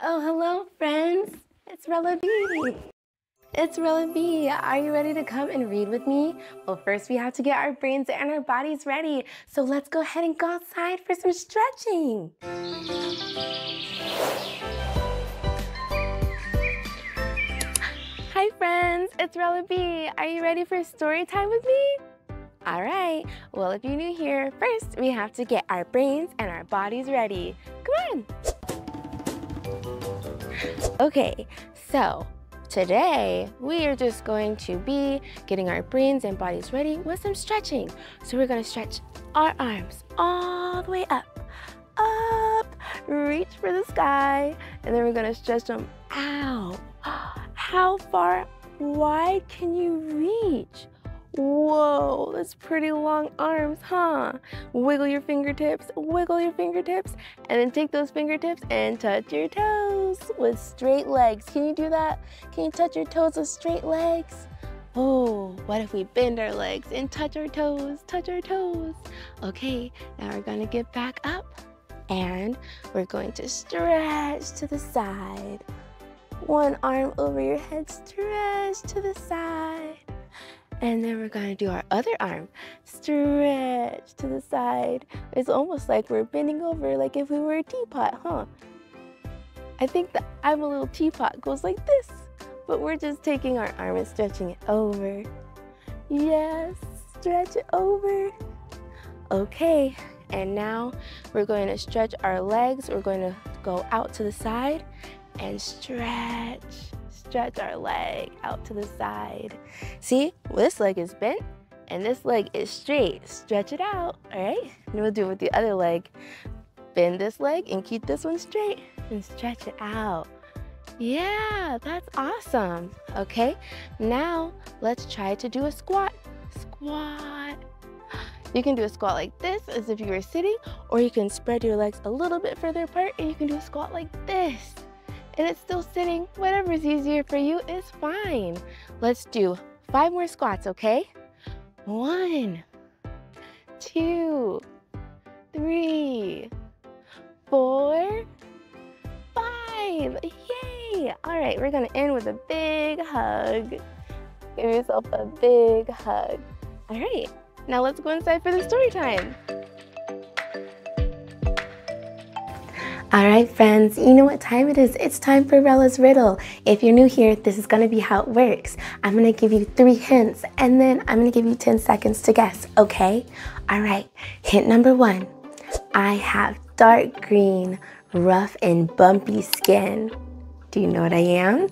Oh, hello, friends. It's Rella B. It's Rella B. Are you ready to come and read with me? Well, first we have to get our brains and our bodies ready. So let's go ahead and go outside for some stretching. Hi, friends. It's Rella B. Are you ready for story time with me? All right. Well, if you're new here, first we have to get our brains and our bodies ready. Come on. Okay, so today we are just going to be getting our brains and bodies ready with some stretching. So we're gonna stretch our arms all the way up, up, reach for the sky, and then we're gonna stretch them out. How far wide can you reach? Whoa, that's pretty long arms, huh? Wiggle your fingertips, wiggle your fingertips, and then take those fingertips and touch your toes with straight legs. Can you do that? Can you touch your toes with straight legs? Oh, what if we bend our legs and touch our toes, touch our toes? Okay, now we're gonna get back up and we're going to stretch to the side. One arm over your head, stretch to the side. And then we're gonna do our other arm. Stretch to the side. It's almost like we're bending over like if we were a teapot, huh? I think the I'm a little teapot goes like this, but we're just taking our arm and stretching it over. Yes, stretch it over. Okay, and now we're going to stretch our legs. We're going to go out to the side and stretch stretch our leg out to the side. See, this leg is bent and this leg is straight. Stretch it out, all right? And we'll do it with the other leg. Bend this leg and keep this one straight and stretch it out. Yeah, that's awesome. Okay, now let's try to do a squat. Squat. You can do a squat like this as if you were sitting, or you can spread your legs a little bit further apart and you can do a squat like this and it's still sitting, whatever's easier for you is fine. Let's do five more squats, okay? One, two, three, four, five. Yay! All right, we're gonna end with a big hug. Give yourself a big hug. All right, now let's go inside for the story time. All right, friends, you know what time it is. It's time for Rella's Riddle. If you're new here, this is gonna be how it works. I'm gonna give you three hints and then I'm gonna give you 10 seconds to guess, okay? All right, hint number one. I have dark green, rough and bumpy skin. Do you know what I am?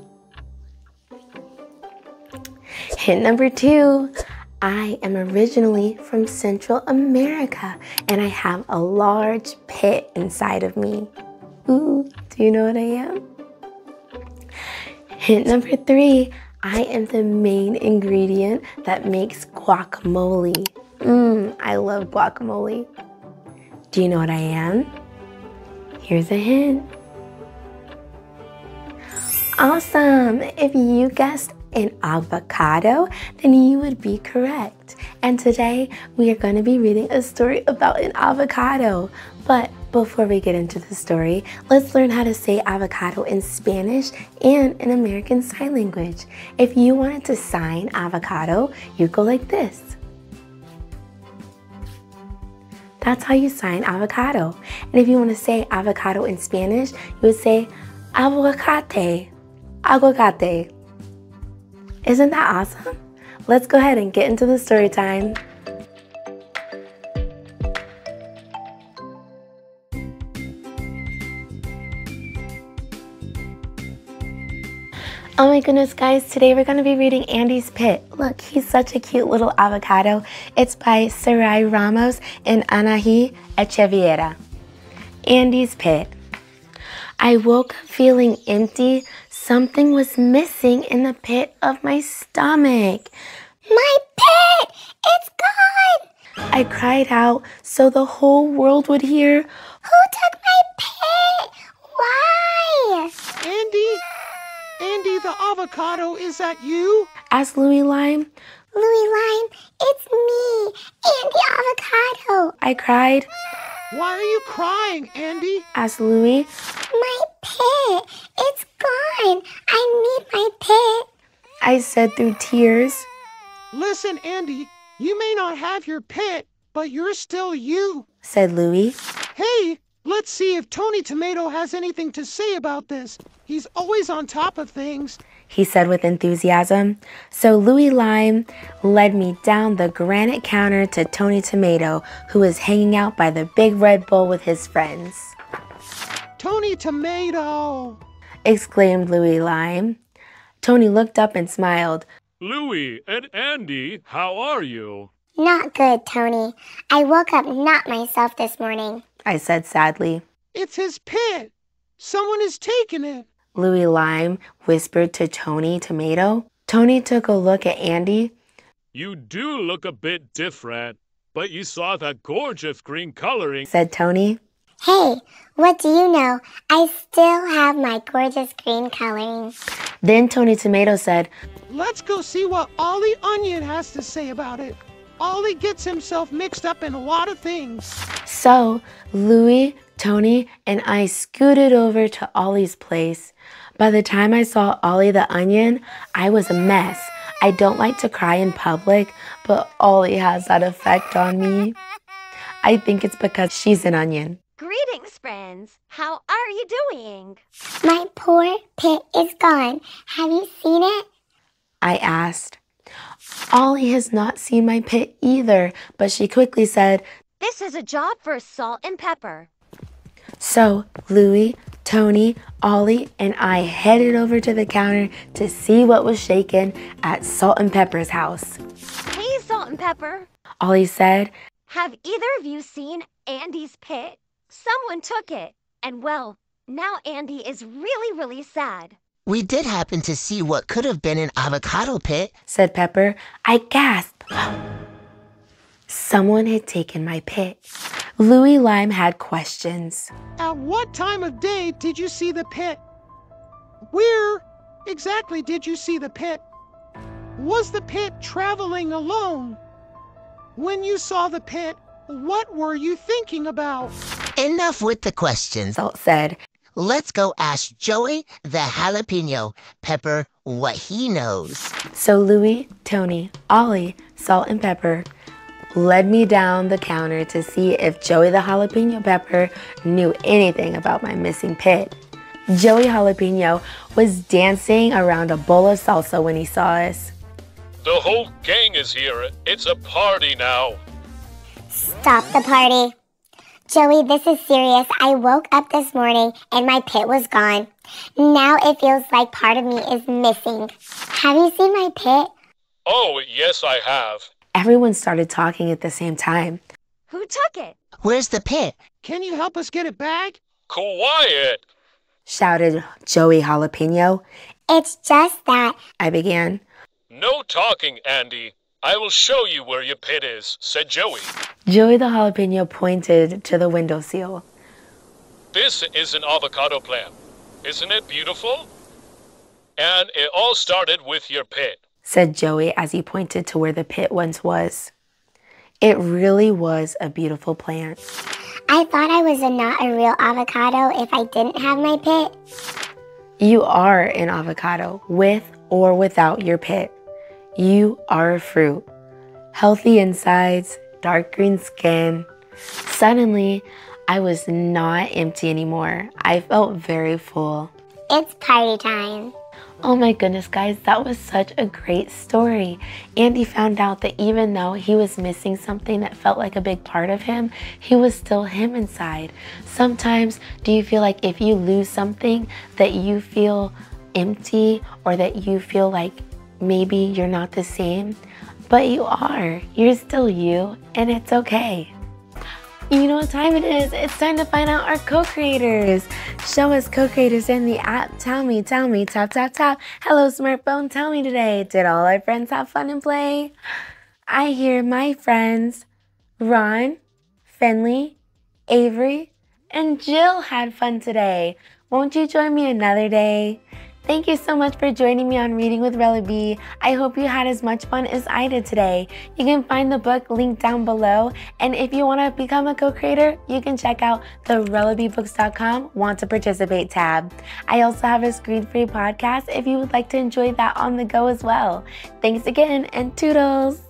Hint number two. I am originally from Central America and I have a large pit inside of me. Ooh, do you know what I am? Hint number three, I am the main ingredient that makes guacamole. Mmm, I love guacamole. Do you know what I am? Here's a hint. Awesome! If you guessed an avocado, then you would be correct. And today we are going to be reading a story about an avocado. But before we get into the story, let's learn how to say avocado in Spanish and in American Sign Language. If you wanted to sign avocado, you go like this. That's how you sign avocado. And if you want to say avocado in Spanish, you would say aguacate. Aguacate. Isn't that awesome? Let's go ahead and get into the story time. Oh my goodness, guys, today we're going to be reading Andie's Pit. Look, he's such a cute little avocado. It's by Sarai Ramos and Anahi Echeviera. Andie's Pit. I woke up feeling empty. Something was missing in the pit of my stomach. My pit! It's gone! I cried out so the whole world would hear. Who took my pit? Why? Andie, Andie the avocado, is that you? asked Louie Lime. Louie Lime, it's me, Andie Avocado, I cried. Why are you crying, Andie? asked Louie. My pit, it's gone. I need my pit. I said through tears. Listen, Andie, you may not have your pit, but you're still you, said Louie. Hey, let's see if Tony Tomato has anything to say about this. He's always on top of things, he said with enthusiasm. So Louie Lime led me down the granite counter to Tony Tomato, who was hanging out by the big red bull with his friends. Tony Tomato! exclaimed Louie Lime. Tony looked up and smiled. Louie and Andie, how are you? Not good, Tony. I woke up not myself this morning. I said sadly. It's his pit. Someone has taken it. Louie Lime whispered to Tony Tomato. Tony took a look at Andie. You do look a bit different, but you saw that gorgeous green coloring, said Tony. Hey, what do you know? I still have my gorgeous green coloring. Then Tony Tomato said, Let's go see what Ollie Onion has to say about it. Ollie gets himself mixed up in a lot of things. So Louie, Tony, and I scooted over to Ollie's place. By the time I saw Ollie the onion, I was a mess. I don't like to cry in public, but Ollie has that effect on me. I think it's because she's an onion. Greetings, friends. How are you doing? My poor pit is gone. Have you seen it? I asked. Ollie has not seen my pit either, but she quickly said, This is a job for salt and pepper. So Louie, Tony, Ollie, and I headed over to the counter to see what was shaken at Salt and Pepper's house. Hey, Salt and Pepper. Ollie said, Have either of you seen Andie's pit? Someone took it. And well, now Andie is really, really sad. We did happen to see what could have been an avocado pit, said Pepper. I gasped. Someone had taken my pit. Louie Lime had questions. At what time of day did you see the pit? Where exactly did you see the pit? Was the pit traveling alone? When you saw the pit, what were you thinking about? Enough with the questions, Salt said. Let's go ask Joey the jalapeno pepper what he knows. So Louie, Tony, Ollie, Salt, and Pepper led me down the counter to see if Joey the Jalapeno Pepper knew anything about my missing pit. Joey Jalapeno was dancing around a bowl of salsa when he saw us. The whole gang is here. It's a party now. Stop the party. Joey, this is serious. I woke up this morning and my pit was gone. Now it feels like part of me is missing. Have you seen my pit? Oh, yes, I have. Everyone started talking at the same time. Who took it? Where's the pit? Can you help us get it back? Quiet! shouted Joey Jalapeno. It's just that. I began. No talking, Andie. I will show you where your pit is, said Joey. Joey the Jalapeno pointed to the window windowsill. This is an avocado plant. Isn't it beautiful? And it all started with your pit said Joey as he pointed to where the pit once was. It really was a beautiful plant. I thought I was a not a real avocado if I didn't have my pit. You are an avocado with or without your pit. You are a fruit. Healthy insides, dark green skin. Suddenly, I was not empty anymore. I felt very full. It's party time. Oh my goodness, guys, that was such a great story. Andie found out that even though he was missing something that felt like a big part of him, he was still him inside. Sometimes, do you feel like if you lose something that you feel empty or that you feel like maybe you're not the same? But you are. You're still you, and it's okay. You know what time it is? It's time to find out our co-creators. Show us co-creators in the app. Tell me, tell me, tap, tap, tap. Hello, smartphone, tell me today. Did all our friends have fun and play? I hear my friends, Ron, Finley, Avery, and Jill had fun today. Won't you join me another day? Thank you so much for joining me on Reading with Rella B. I hope you had as much fun as I did today. You can find the book linked down below, and if you want to become a co-creator, you can check out the RellaBBooks.com Want to Participate tab. I also have a screen-free podcast if you would like to enjoy that on the go as well. Thanks again, and toodles!